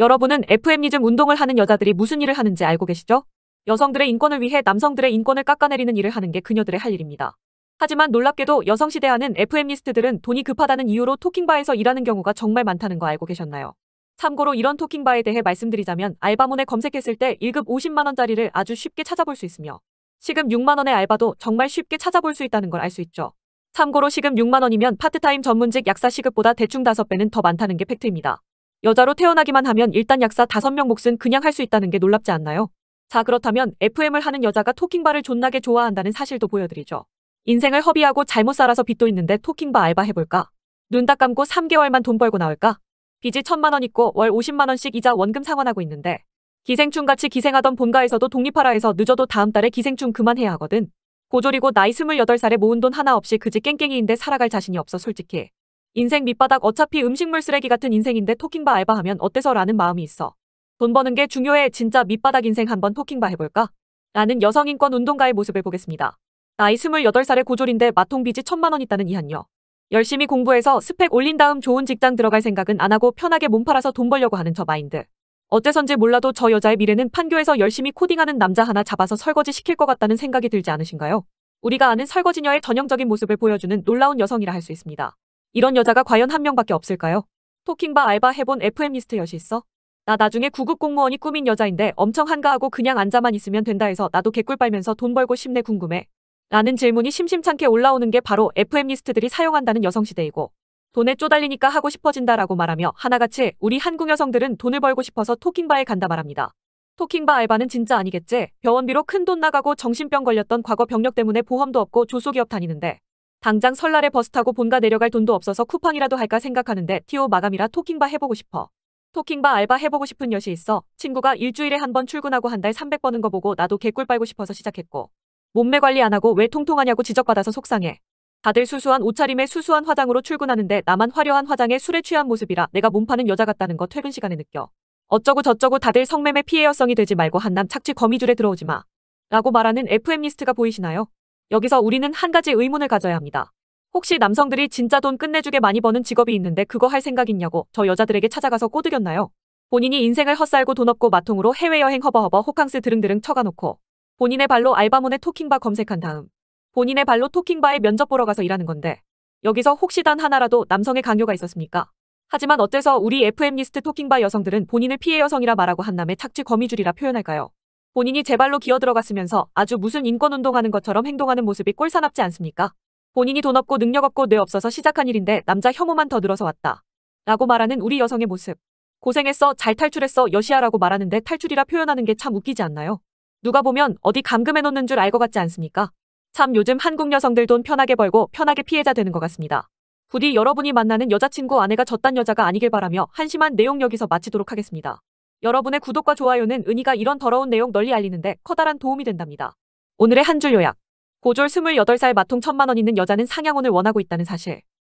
여러분은 FM니즘 운동을 하는 여자들이 무슨 일을 하는지 알고 계시죠? 여성들의 인권을 위해 남성들의 인권을 깎아내리는 일을 하는 게 그녀들의 할 일입니다. 하지만 놀랍게도 여성시대하는 FM니스트들은 돈이 급하다는 이유로 토킹바에서 일하는 경우가 정말 많다는 거 알고 계셨나요? 참고로 이런 토킹바에 대해 말씀드리자면 알바몬에 검색했을 때 1급 50만원짜리를 아주 쉽게 찾아볼 수 있으며 시급 6만원의 알바도 정말 쉽게 찾아볼 수 있다는 걸 알 수 있죠. 참고로 시급 6만원이면 파트타임 전문직 약사 시급보다 대충 5배는 더 많다는 게 팩트입니다. 여자로 태어나기만 하면 일단 약사 5명 몫은 그냥 할 수 있다는 게 놀랍지 않나요? 자 그렇다면 FM을 하는 여자가 토킹바를 존나게 좋아한다는 사실도 보여드리죠. 인생을 허비하고 잘못 살아서 빚도 있는데 토킹바 알바 해볼까? 눈 딱 감고 3개월만 돈 벌고 나올까? 빚이 천만 원 있고 월 50만 원씩 이자 원금 상환하고 있는데 기생충같이 기생하던 본가에서도 독립하라 해서 늦어도 다음 달에 기생충 그만해야 하거든. 고졸이고 나이 28살에 모은 돈 하나 없이 그지 깽깽이인데 살아갈 자신이 없어 솔직히. 인생 밑바닥 어차피 음식물 쓰레기 같은 인생인데 토킹바 알바하면 어때서 라는 마음이 있어. 돈 버는 게 중요해 진짜 밑바닥 인생 한번 토킹바 해볼까? 라는 여성인권 운동가의 모습을 보겠습니다. 나이 28살에 고졸인데 마통 빚이 천만 원 있다는 이한요. 열심히 공부해서 스펙 올린 다음 좋은 직장 들어갈 생각은 안 하고 편하게 몸 팔아서 돈 벌려고 하는 저 마인드. 어째선지 몰라도 저 여자의 미래는 판교에서 열심히 코딩하는 남자 하나 잡아서 설거지 시킬 것 같다는 생각이 들지 않으신가요? 우리가 아는 설거지녀의 전형적인 모습을 보여주는 놀라운 여성이라 할 수 있습니다. 이런 여자가 과연 한 명밖에 없을까요? 토킹바 알바 해본 FM리스트 여시 있어? 나 나중에 구급 공무원이 꾸민 여자인데 엄청 한가하고 그냥 앉아만 있으면 된다 해서 나도 개꿀 빨면서 돈 벌고 싶네 궁금해. 라는 질문이 심심찮게 올라오는 게 바로 FM리스트들이 사용한다는 여성시대이고 돈에 쪼달리니까 하고 싶어진다라고 말하며 하나같이 우리 한국 여성들은 돈을 벌고 싶어서 토킹바에 간다 말합니다. 토킹바 알바는 진짜 아니겠지? 병원비로 큰 돈 나가고 정신병 걸렸던 과거 병력 때문에 보험도 없고 조소기업 다니는데 당장 설날에 버스 타고 본가 내려갈 돈도 없어서 쿠팡이라도 할까 생각하는데 티오 마감이라 토킹바 해보고 싶어. 토킹바 알바 해보고 싶은 여시 있어. 친구가 일주일에 한 번 출근하고 한 달 300 버는 거 보고 나도 개꿀 빨고 싶어서 시작했고. 몸매 관리 안 하고 왜 통통하냐고 지적받아서 속상해. 다들 수수한 옷차림에 수수한 화장으로 출근하는데 나만 화려한 화장에 술에 취한 모습이라 내가 몸 파는 여자 같다는 거 퇴근 시간에 느껴. 어쩌고 저쩌고 다들 성매매 피해 여성이 되지 말고 한남 착취 거미줄에 들어오지 마. 라고 말하는 페미니스트가 보이시나요? 여기서 우리는 한 가지 의문을 가져야 합니다. 혹시 남성들이 진짜 돈 끝내주게 많이 버는 직업이 있는데 그거 할 생각 있냐고 저 여자들에게 찾아가서 꼬드겼나요? 본인이 인생을 헛살고 돈 없고 마통으로 해외여행 허버허버 호캉스 드릉드릉 쳐가놓고 본인의 발로 알바몬에 토킹바 검색한 다음 본인의 발로 토킹바에 면접 보러 가서 일하는 건데 여기서 혹시 단 하나라도 남성의 강요가 있었습니까? 하지만 어째서 우리 페미니스트 토킹바 여성들은 본인을 피해 여성이라 말하고 한남의 착취 거미줄이라 표현할까요? 본인이 제 발로 기어 들어갔으면서 아주 무슨 인권운동하는 것처럼 행동하는 모습이 꼴사납지 않습니까? 본인이 돈 없고 능력 없고 뇌 없어서 시작한 일인데 남자 혐오만 더 늘어서 왔다. 라고 말하는 우리 여성의 모습. 고생했어, 잘 탈출했어, 여시야라고 말하는데 탈출이라 표현하는 게 참 웃기지 않나요? 누가 보면 어디 감금해놓는 줄 알 것 같지 않습니까? 참 요즘 한국 여성들 돈 편하게 벌고 편하게 피해자 되는 것 같습니다. 부디 여러분이 만나는 여자친구 아내가 저딴 여자가 아니길 바라며 한심한 내용 여기서 마치도록 하겠습니다. 여러분의 구독과 좋아요는 은희가 이런 더러운 내용 널리 알리는데 커다란 도움이 된답니다. 오늘의 한 줄 요약. 고졸 28살 마통 천만 원 있는 여자는 상향혼을 원하고 있다는 사실.